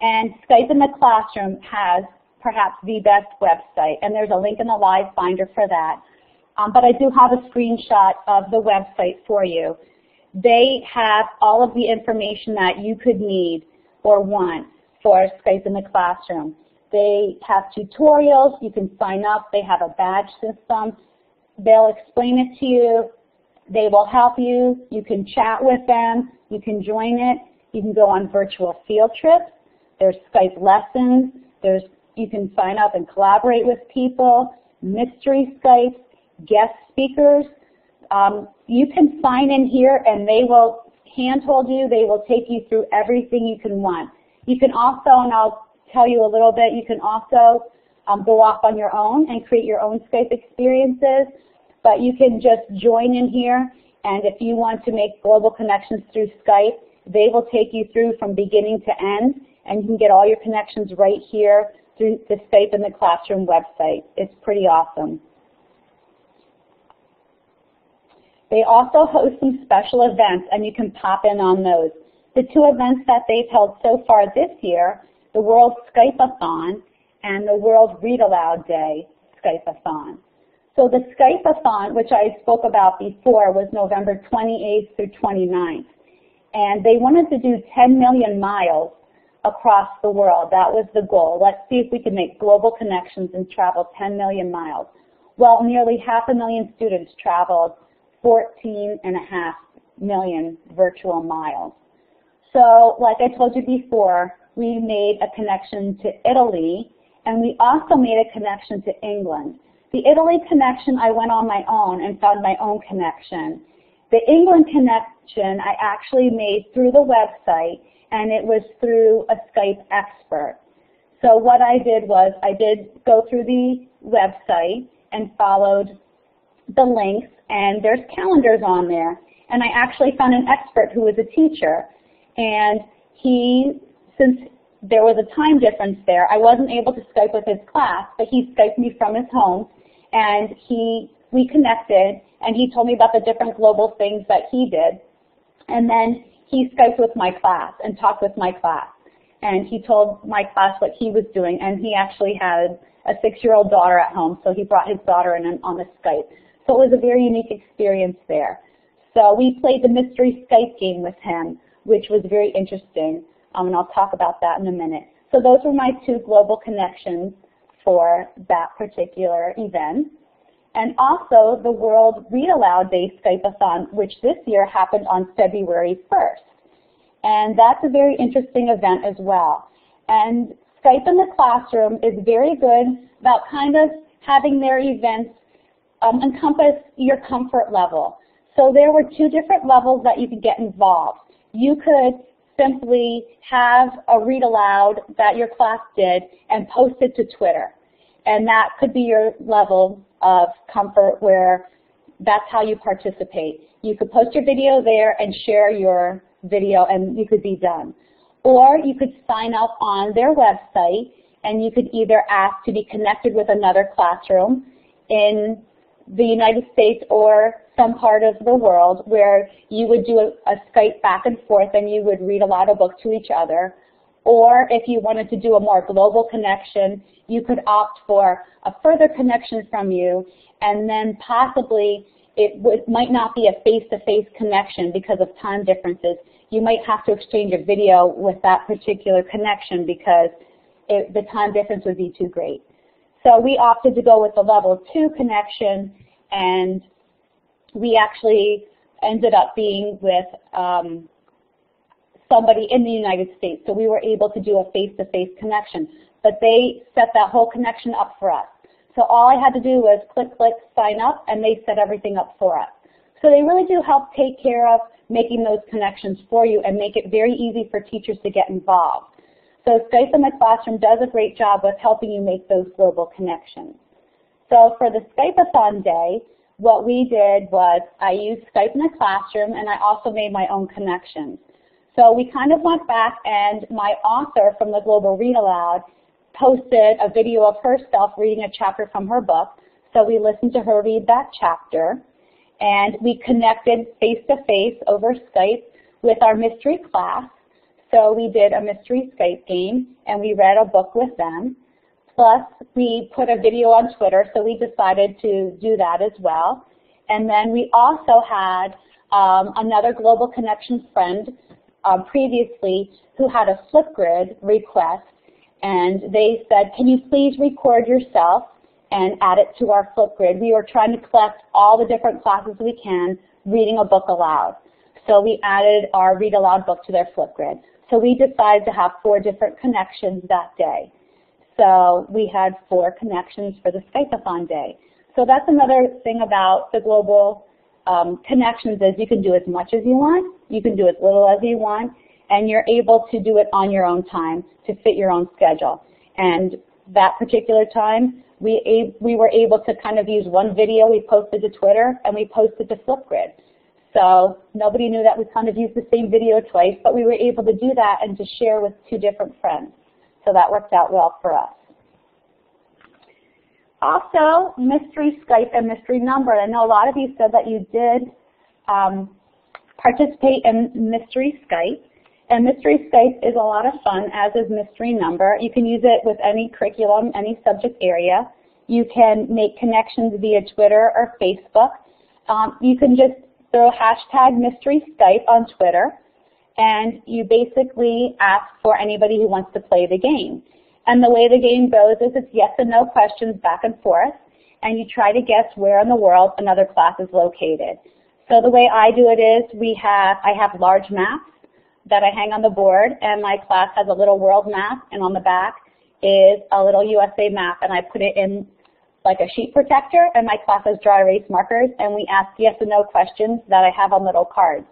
and Skype in the Classroom has perhaps the best website, and there's a link in the LiveBinder for that. Um, but I do have a screenshot of the website for you. They have all of the information that you could need or want for Skype in the Classroom. They have tutorials. You can sign up. They have a badge system. They'll explain it to you. They will help you. You can chat with them. You can join it. You can go on virtual field trips. There's Skype lessons. There's You can sign up and collaborate with people, mystery Skypes, guest speakers. Um, you can sign in here and they will handhold you. They will take you through everything you can want. You can also, and I'll tell you a little bit, you can also um, go off on your own and create your own Skype experiences, but you can just join in here and if you want to make global connections through Skype, they will take you through from beginning to end and you can get all your connections right here through the Skype in the Classroom website. It's pretty awesome. They also host some special events and you can pop in on those. The two events that they've held so far this year, the World Skype-a-thon and the World Read Aloud Day Skype-a-thon. So the Skype-a-thon, which I spoke about before, was November 28th through 29th. And they wanted to do 10 million miles across the world. That was the goal. Let's see if we can make global connections and travel 10 million miles. Well, nearly half a million students traveled 14 and a half million virtual miles. So like I told you before, we made a connection to Italy and we also made a connection to England. The Italy connection, I went on my own and found my own connection. The England connection I actually made through the website and it was through a Skype expert. So what I did was I did go through the website and followed the links and there's calendars on there. And I actually found an expert who was a teacher and he, since there was a time difference there, I wasn't able to Skype with his class, but he Skyped me from his home and he, we connected and he told me about the different global things that he did. And then he Skyped with my class and talked with my class. And he told my class what he was doing and he actually had a six-year-old daughter at home, so he brought his daughter in on the Skype. So it was a very unique experience there. So we played the mystery Skype game with him, which was very interesting, um, and I'll talk about that in a minute. So those were my two global connections for that particular event. And also the World Read Aloud Day Skype-a-thon, which this year happened on February 1st. And that's a very interesting event as well. And Skype in the Classroom is very good about kind of having their events um, encompass your comfort level. So there were two different levels that you could get involved. You could simply have a read aloud that your class did and post it to Twitter. And that could be your level of comfort where that's how you participate. You could post your video there and share your video and you could be done. Or you could sign up on their website and you could either ask to be connected with another classroom in the United States or some part of the world where you would do a, a Skype back and forth and you would read a lot of book to each other. Or if you wanted to do a more global connection, you could opt for a further connection from you and then possibly it would, might not be a face-to-face -face connection because of time differences. You might have to exchange a video with that particular connection because it, the time difference would be too great. So we opted to go with the level two connection and we actually ended up being with um, somebody in the United States. So we were able to do a face-to-face -face connection. But they set that whole connection up for us. So all I had to do was click, click, sign up, and they set everything up for us. So they really do help take care of making those connections for you and make it very easy for teachers to get involved. So Skype in the Classroom does a great job with helping you make those global connections. So for the Skype-a-thon day, what we did was I used Skype in the Classroom and I also made my own connections. So we kind of went back and my author from the Global Read Aloud posted a video of herself reading a chapter from her book. So we listened to her read that chapter and we connected face-to-face -face over Skype with our mystery class so we did a mystery Skype game and we read a book with them. Plus we put a video on Twitter, so we decided to do that as well. And then we also had um, another Global Connections friend um, previously who had a Flipgrid request and they said, can you please record yourself and add it to our Flipgrid? We were trying to collect all the different classes we can reading a book aloud. So we added our read aloud book to their Flipgrid. So we decided to have four different connections that day. So we had four connections for the Skype-a-thon day. So that's another thing about the global um, connections is you can do as much as you want, you can do as little as you want, and you're able to do it on your own time to fit your own schedule. And that particular time, we, we were able to kind of use one video we posted to Twitter and we posted to Flipgrid. So nobody knew that we kind of used the same video twice, but we were able to do that and to share with two different friends. So that worked out well for us. Also, mystery Skype and mystery number. I know a lot of you said that you did um, participate in mystery Skype. And Mystery Skype is a lot of fun, as is Mystery Number. You can use it with any curriculum, any subject area. You can make connections via Twitter or Facebook. Um, you can just throw hashtag Mystery Skype on Twitter, and you basically ask for anybody who wants to play the game. And the way the game goes is it's yes and no questions back and forth, and you try to guess where in the world another class is located. So the way I do it is we have, I have large maps that I hang on the board, and my class has a little world map, and on the back is a little USA map, and I put it in like a sheet protector, and my class has dry erase markers, and we ask yes and no questions that I have on little cards.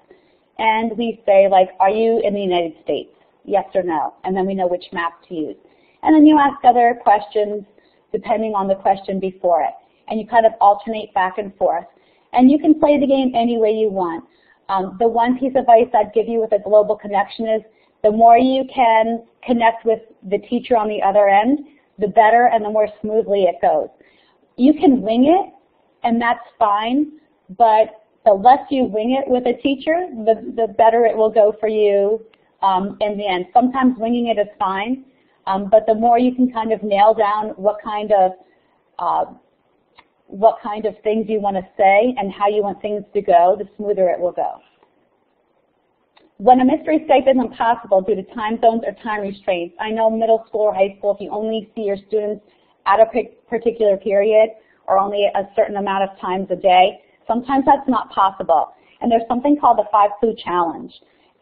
And we say like, are you in the United States? Yes or no, and then we know which map to use. And then you ask other questions depending on the question before it, and you kind of alternate back and forth. And you can play the game any way you want. Um, the one piece of advice I'd give you with a global connection is the more you can connect with the teacher on the other end, the better and the more smoothly it goes. You can wing it, and that's fine, but the less you wing it with a teacher, the, the better it will go for you um, in the end. Sometimes winging it is fine, um, but the more you can kind of nail down what kind of uh, what kind of things you want to say and how you want things to go, the smoother it will go. When a mystery Skype isn't possible due to time zones or time restraints, I know middle school or high school, if you only see your students at a particular period or only a certain amount of times a day, sometimes that's not possible. And there's something called the Five Clue Challenge.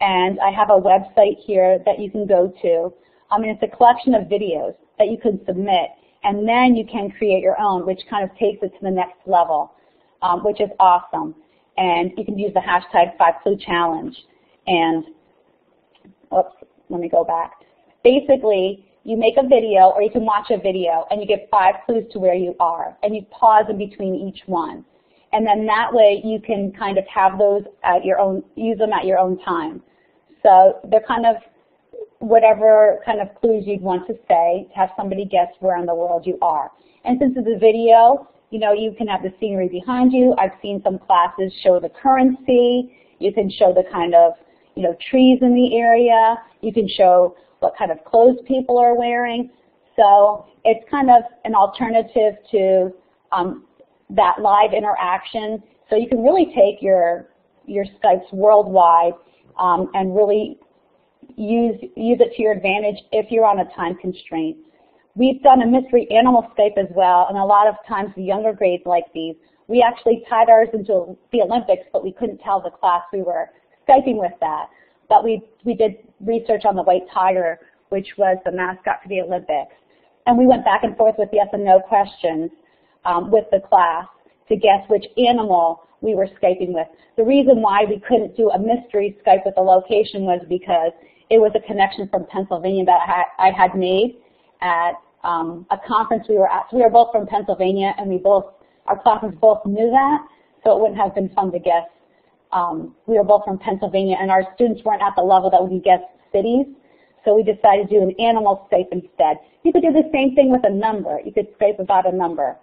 And I have a website here that you can go to. I mean, it's a collection of videos that you can submit and then you can create your own, which kind of takes it to the next level, um, which is awesome. And you can use the hashtag 5Clue Challenge. And, oops, let me go back. Basically, you make a video or you can watch a video and you get five clues to where you are and you pause in between each one. And then that way you can kind of have those at your own, use them at your own time. So they're kind of whatever kind of clues you'd want to say to have somebody guess where in the world you are. And since it's a video, you know, you can have the scenery behind you. I've seen some classes show the currency. You can show the kind of, you know, trees in the area. You can show what kind of clothes people are wearing. So it's kind of an alternative to um, that live interaction. So you can really take your your Skypes worldwide um, and really use, use it to your advantage if you're on a time constraint. We've done a mystery animal Skype as well, and a lot of times the younger grades like these. We actually tied ours into the Olympics, but we couldn't tell the class we were Skyping with that. But we, we did research on the white tiger, which was the mascot for the Olympics. And we went back and forth with yes and no questions um, with the class to guess which animal we were Skyping with. The reason why we couldn't do a mystery Skype with a location was because it was a connection from Pennsylvania that I had made at um, a conference we were at. So we were both from Pennsylvania, and we both, our classes both knew that, so it wouldn't have been fun to guess. Um, we were both from Pennsylvania, and our students weren't at the level that we could guess cities, so we decided to do an animal Skype instead. You could do the same thing with a number. You could Skype about a number.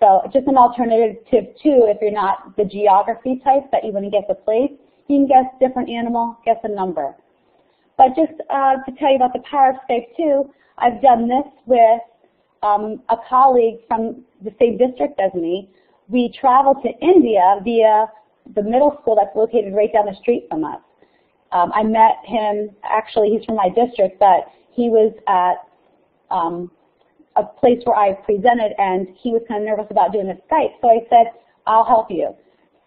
So just an alternative too, if you're not the geography type that you want to guess a place, you can guess different animal, guess a number. But just uh, to tell you about the power of Skype too, I've done this with um, a colleague from the same district as me. We traveled to India via the middle school that's located right down the street from us. Um, I met him, actually he's from my district, but he was at um, a place where I presented and he was kind of nervous about doing a Skype. So I said, I'll help you.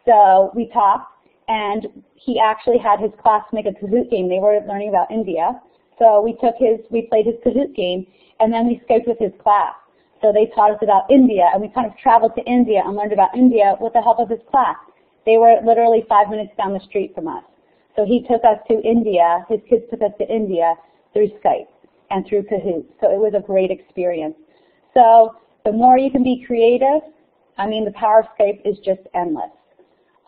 So we talked and he actually had his class make a Kahoot game. They were learning about India. So we took his, we played his Kahoot game, and then we Skyped with his class. So they taught us about India, and we kind of traveled to India and learned about India with the help of his class. They were literally five minutes down the street from us. So he took us to India, his kids took us to India through Skype and through Kahoot. So it was a great experience. So the more you can be creative, I mean the power of Skype is just endless.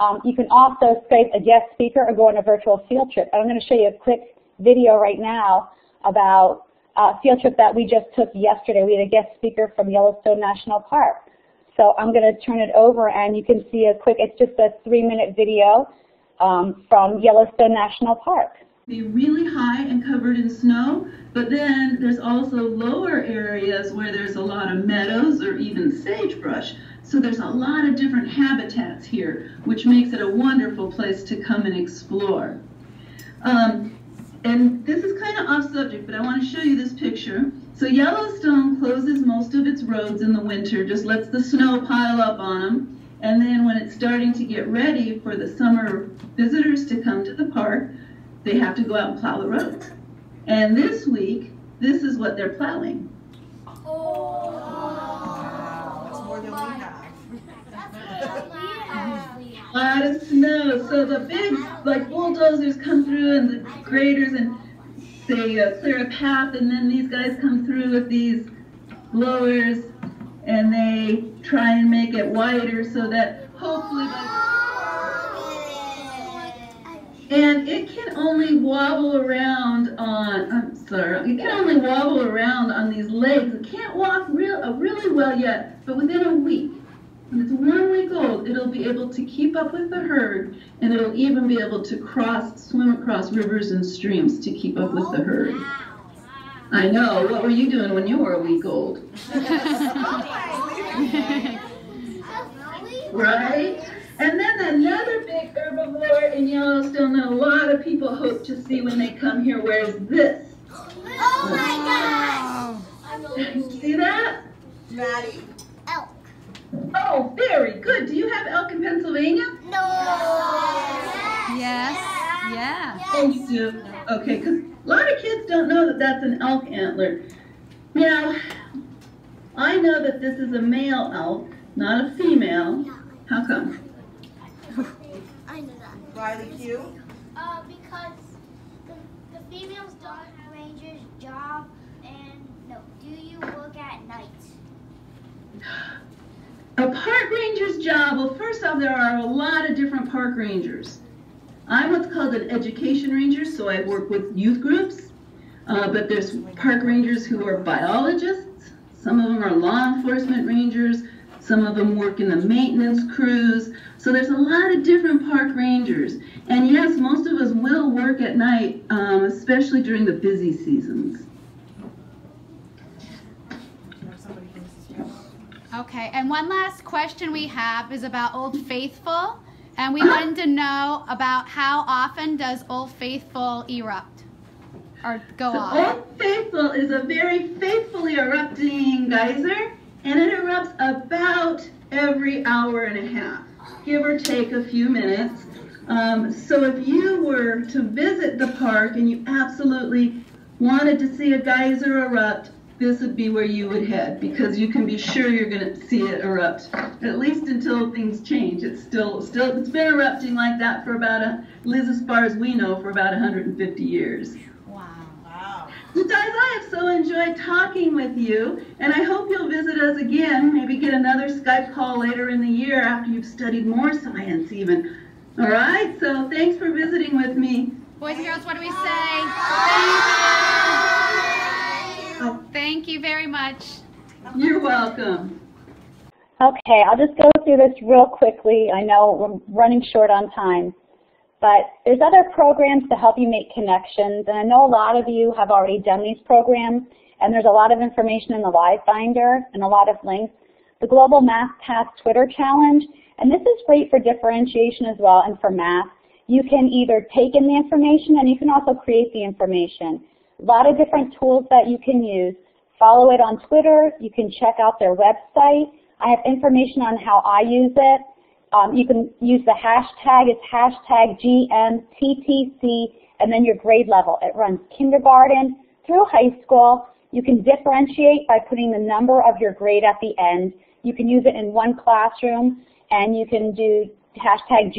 Um, you can also Skype a guest speaker or go on a virtual field trip. I'm going to show you a quick video right now about a field trip that we just took yesterday. We had a guest speaker from Yellowstone National Park. So I'm going to turn it over and you can see a quick, it's just a three minute video um, from Yellowstone National Park. Be really high and covered in snow, but then there's also lower areas where there's a lot of meadows or even sagebrush. So there's a lot of different habitats here, which makes it a wonderful place to come and explore. Um, and this is kind of off subject, but I want to show you this picture. So Yellowstone closes most of its roads in the winter, just lets the snow pile up on them. And then when it's starting to get ready for the summer visitors to come to the park, they have to go out and plow the roads. And this week, this is what they're plowing. Oh. That's more than we have. Of snow. So the big, like bulldozers come through and the graders and they uh, clear a path and then these guys come through with these blowers and they try and make it wider so that hopefully and it can only wobble around on I'm sorry, it can only wobble around on these legs. It can't walk real uh, really well yet, but within a week, when it's one week old, it'll be able to keep up with the herd and it'll even be able to cross swim across rivers and streams to keep up with the herd. I know. What were you doing when you were a week old? <laughs> right? And then another big herbivore in Yellowstone that a lot of people hope to see when they come here, where's this? Oh my gosh! <laughs> See that? Maddie? Elk. Oh, very good. Do you have elk in Pennsylvania? No. Yes. Yeah. Oh, you do? Okay, because a lot of kids don't know that that's an elk antler. Now, I know that this is a male elk, not a female. How come? I know that. Riley Q. Uh, because the, the females don't have ranger's job, and no. Do you work at night? <gasps> A park ranger's job, well, first off, there are a lot of different park rangers. I'm what's called an education ranger, so I work with youth groups. Uh, but there's park rangers who are biologists. Some of them are law enforcement rangers. Some of them work in the maintenance crews. So there's a lot of different park rangers. And yes, most of us will work at night, um, especially during the busy seasons. Somebody thinks it's you. Okay, and one last question we have is about Old Faithful. And we wanted to know about how often does Old Faithful erupt or go So off? Old Faithful is a very faithfully erupting geyser, and it erupts about every hour and a half, give or take a few minutes. Um, so if you were to visit the park and you absolutely wanted to see a geyser erupt, this would be where you would head because you can be sure you're going to see it erupt at least until things change. It's still still it's been erupting like that for about a, at least as far as we know for about 150 years. Wow. Wow. Well, guys, I have so enjoyed talking with you, and I hope you'll visit us again. Maybe get another Skype call later in the year after you've studied more science, even. All right. So thanks for visiting with me. Boys and girls, what do we say? Thank you very much. You're welcome. Okay, I'll just go through this real quickly. I know we're running short on time. But there's other programs to help you make connections, and I know a lot of you have already done these programs, and there's a lot of information in the LiveBinder and a lot of links. The Global Math Task Twitter Challenge, and this is great for differentiation as well and for math. You can either take in the information and you can also create the information. A lot of different tools that you can use. Follow it on Twitter. You can check out their website. I have information on how I use it. Um, you can use the hashtag. It's hashtag GMTTC and then your grade level. It runs kindergarten through high school. You can differentiate by putting the number of your grade at the end. You can use it in one classroom, and you can do hashtag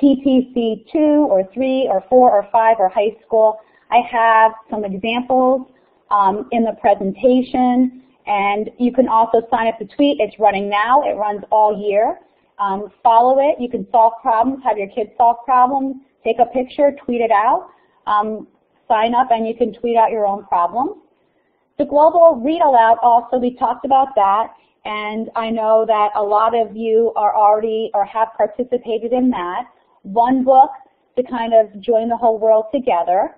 GMTTC2 or 3 or 4 or 5 or high school. I have some examples um, in the presentation and you can also sign up to tweet. It's running now. It runs all year. Um, follow it. You can solve problems, have your kids solve problems, take a picture, tweet it out. Um, sign up and you can tweet out your own problems. The global read aloud also, we talked about that and I know that a lot of you are already or have participated in that. One book to kind of join the whole world together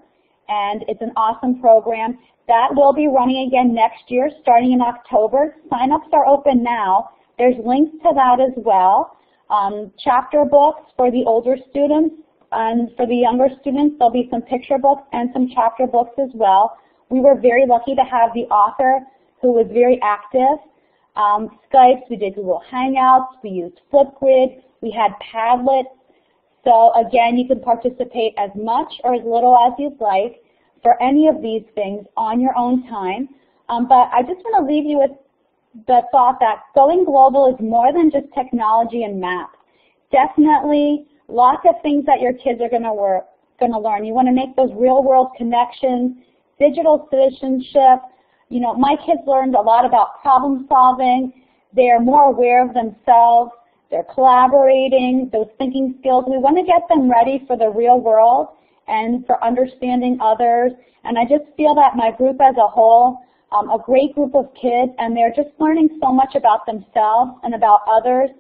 and it's an awesome program. That will be running again next year starting in October. Sign-ups are open now. There's links to that as well. Um, chapter books for the older students and for the younger students, there'll be some picture books and some chapter books as well. We were very lucky to have the author who was very active. Um, Skypes, we did Google Hangouts, we used Flipgrid, we had Padlet. So again, you can participate as much or as little as you'd like for any of these things on your own time. Um, but I just want to leave you with the thought that going global is more than just technology and maps. Definitely lots of things that your kids are going to work, going to learn. You want to make those real world connections, digital citizenship. You know, my kids learned a lot about problem solving. They are more aware of themselves. They're collaborating, those thinking skills. We want to get them ready for the real world and for understanding others. And I just feel that my group as a whole, um, a great group of kids, and they're just learning so much about themselves and about others.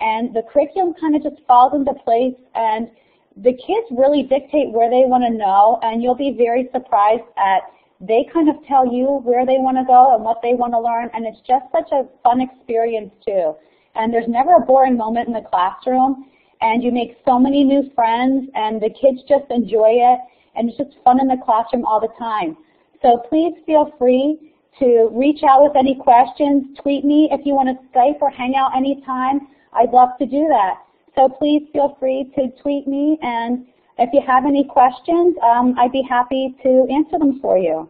And the curriculum kind of just falls into place and the kids really dictate where they want to know and you'll be very surprised at they kind of tell you where they want to go and what they want to learn and it's just such a fun experience too. And there's never a boring moment in the classroom and you make so many new friends and the kids just enjoy it and it's just fun in the classroom all the time. So please feel free to reach out with any questions, tweet me if you want to Skype or hang out anytime. I'd love to do that. So please feel free to tweet me and if you have any questions, um, I'd be happy to answer them for you.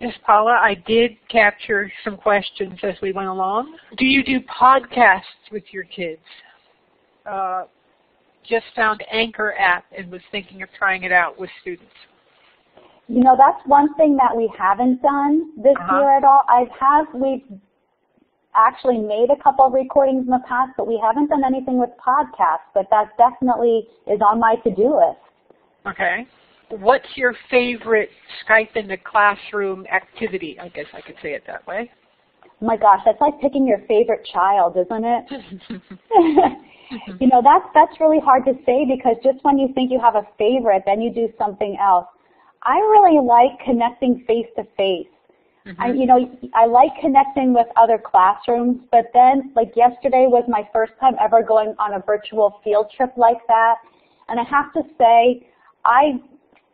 Yes, Paula, I did capture some questions as we went along. Do you do podcasts with your kids? uh, just found Anchor app and was thinking of trying it out with students. You know, that's one thing that we haven't done this uh -huh. year at all. I have, we've actually made a couple of recordings in the past, but we haven't done anything with podcasts, but that definitely is on my to-do list. Okay. What's your favorite Skype in the classroom activity? I guess I could say it that way. Oh my gosh, that's like picking your favorite child, isn't it? Mm-hmm. <laughs> <laughs> You know, that's, that's really hard to say because just when you think you have a favorite, then you do something else. I really like connecting face to face. Mm-hmm. I, you know, I like connecting with other classrooms, but then, like yesterday was my first time ever going on a virtual field trip like that. And I have to say, I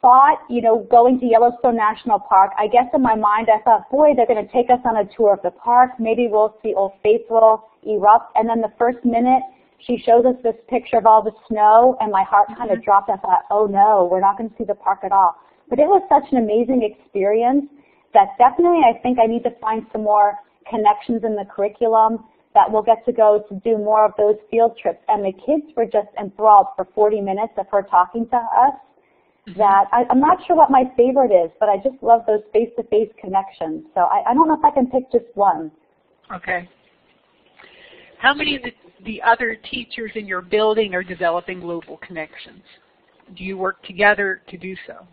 thought, you know, going to Yellowstone National Park, I guess in my mind I thought, boy, they're going to take us on a tour of the park. Maybe we'll see Old Faithful erupt. And then the first minute, she shows us this picture of all the snow, and my heart kind of mm-hmm. dropped. I thought, oh no, we're not going to see the park at all. But it was such an amazing experience that definitely I think I need to find some more connections in the curriculum that we'll get to go to do more of those field trips. And the kids were just enthralled for 40 minutes of her talking to us. That I, I'm not sure what my favorite is, but I just love those face-to-face -face connections. So I, I don't know if I can pick just one. Okay. How many of the the other teachers in your building are developing global connections? Do you work together to do so?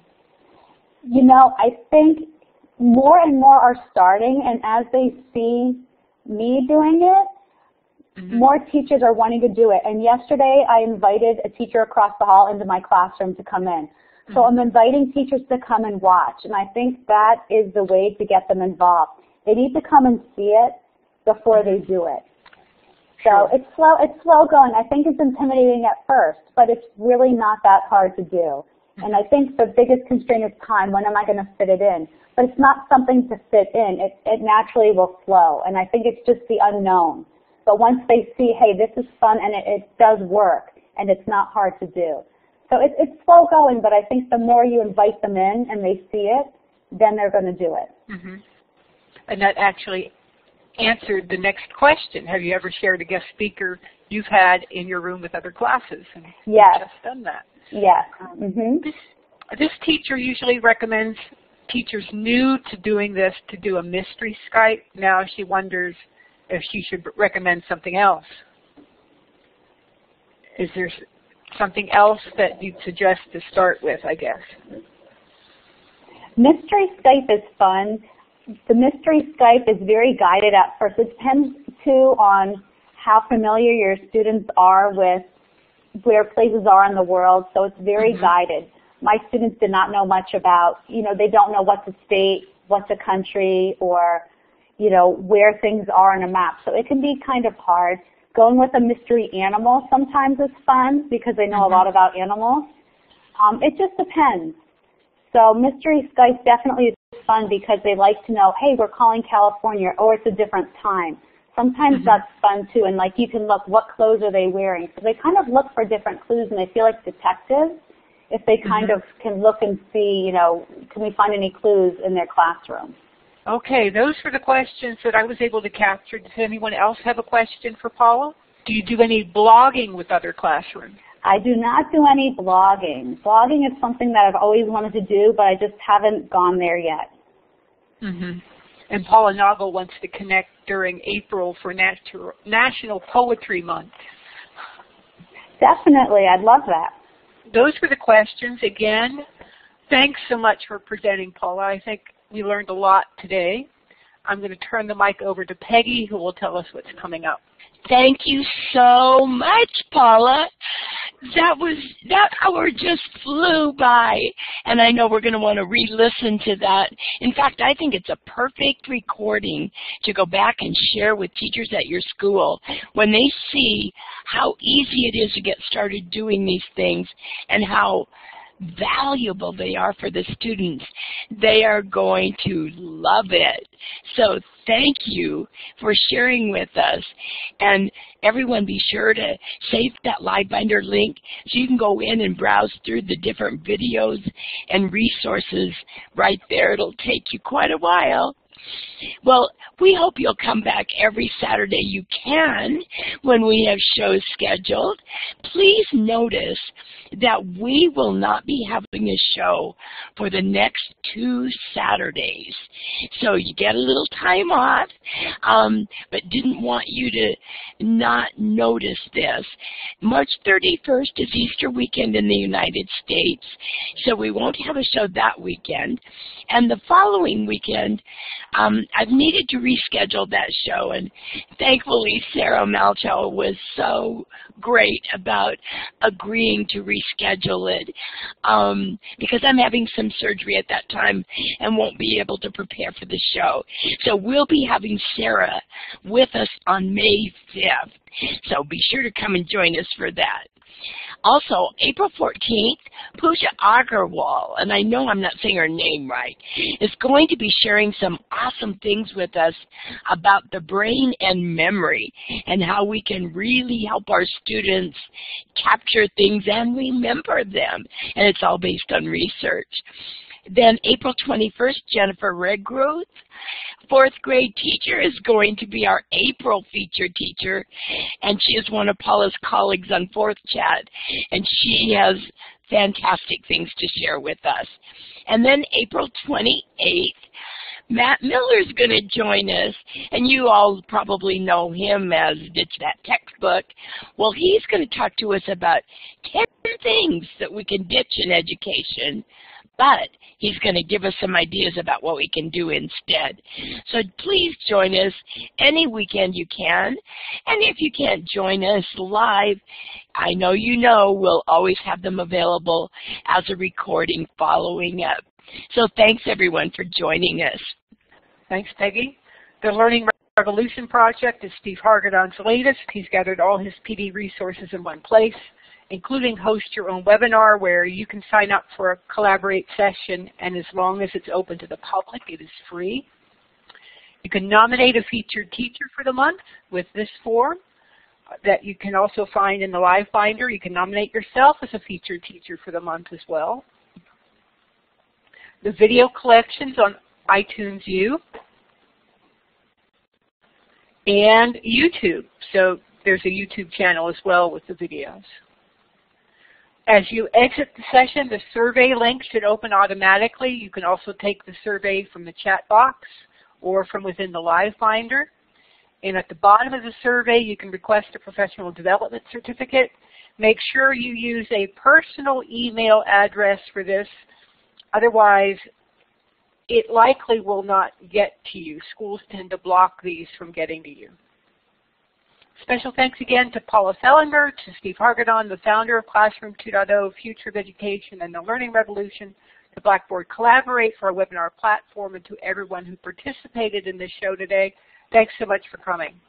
You know, I think more and more are starting, and as they see me doing it, mm-hmm. more teachers are wanting to do it. And yesterday, I invited a teacher across the hall into my classroom to come in. So I'm inviting teachers to come and watch, and I think that is the way to get them involved. They need to come and see it before they do it. So it's slow, it's slow going. I think it's intimidating at first, but it's really not that hard to do. Hmm. And I think the biggest constraint is time. When am I going to fit it in? But it's not something to fit in. It, it naturally will flow. And I think it's just the unknown. But once they see, hey, this is fun and it, it does work and it's not hard to do. So it's, it's slow going, but I think the more you invite them in and they see it, then they're going to do it. Mm-hmm. And that actually answered the next question. Have you ever shared a guest speaker you've had in your room with other classes? And yes. just done that. Yes. Mm-hmm. This, this teacher usually recommends teachers new to doing this to do a mystery Skype. Now she wonders if she should recommend something else. Is there something else that you'd suggest to start with, I guess? Mystery Skype is fun. The mystery Skype is very guided at first. It depends too on how familiar your students are with where places are in the world, so it's very mm-hmm. guided. My students did not know much about, you know, they don't know what's a state, what's a country, or, you know, where things are on a map. So it can be kind of hard. Going with a mystery animal sometimes is fun because they know mm-hmm. a lot about animals. Um, it just depends. So mystery Skype definitely is fun because they like to know, hey, we're calling California, or it's a different time. Sometimes mm-hmm. that's fun too, and like you can look, what clothes are they wearing? So they kind of look for different clues, and they feel like detectives if they kind mm-hmm. of can look and see, you know, can we find any clues in their classroom? Okay, those were the questions that I was able to capture. Does anyone else have a question for Paula? Do you do any blogging with other classrooms? I do not do any blogging. Blogging is something that I've always wanted to do, but I just haven't gone there yet. Mm-hmm. And Paula Naugle wants to connect during April for Natu National Poetry Month. Definitely, I'd love that. Those were the questions. Again, thanks so much for presenting, Paula. I think we learned a lot today. I'm going to turn the mic over to Peggy, who will tell us what's coming up. Thank you so much, Paula. That was that hour just flew by, and I know we're going to want to re-listen to that. In fact, I think it's a perfect recording to go back and share with teachers at your school when they see how easy it is to get started doing these things and how valuable they are for the students. They are going to love it. So thank you for sharing with us. And everyone be sure to save that LiveBinder link so you can go in and browse through the different videos and resources right there. It'll take you quite a while. Well, we hope you'll come back every Saturday you can when we have shows scheduled. Please notice that we will not be having a show for the next two Saturdays. So you get a little time off, um, but didn't want you to not notice this. March 31st is Easter weekend in the United States, so we won't have a show that weekend. And the following weekend, um, I've needed to reschedule that show, and thankfully Sarah Malchow was so great about agreeing to reschedule it um, because I'm having some surgery at that time and won't be able to prepare for the show. So we'll be having Sarah with us on May 5th. So be sure to come and join us for that. Also, April 14th, Pooja Agarwal, and I know I'm not saying her name right, is going to be sharing some awesome things with us about the brain and memory and how we can really help our students capture things and remember them. And it's all based on research. Then April 21st, Jennifer Redgrove, fourth grade teacher, is going to be our April featured teacher, and she is one of Paula's colleagues on Fourth Chat, and she has fantastic things to share with us. And then April 28th, Matt Miller is going to join us, and you all probably know him as Ditch That Textbook. Well, he's going to talk to us about 10 things that we can ditch in education but he's going to give us some ideas about what we can do instead. So please join us any weekend you can. And if you can't join us live, I know you know we'll always have them available as a recording following up. So thanks everyone for joining us. Thanks, Peggy. The Learning Revolution Project is Steve Hargadon's latest. He's gathered all his PD resources in one place including host your own webinar where you can sign up for a Collaborate session, and as long as it's open to the public, it is free. You can nominate a featured teacher for the month with this form. that you can also find in the LiveBinder. You can nominate yourself as a featured teacher for the month as well. The video collections on iTunes U and YouTube. So there's a YouTube channel as well with the videos. As you exit the session, the survey link should open automatically. You can also take the survey from the chat box or from within the LiveBinder. And at the bottom of the survey, you can request a professional development certificate. Make sure you use a personal email address for this. Otherwise, it likely will not get to you. Schools tend to block these from getting to you. Special thanks again to Paula Fehlinger, to Steve Hargadon, the founder of Classroom 2.0, Future of Education and the Learning Revolution, to Blackboard Collaborate for our webinar platform, and to everyone who participated in this show today. Thanks so much for coming.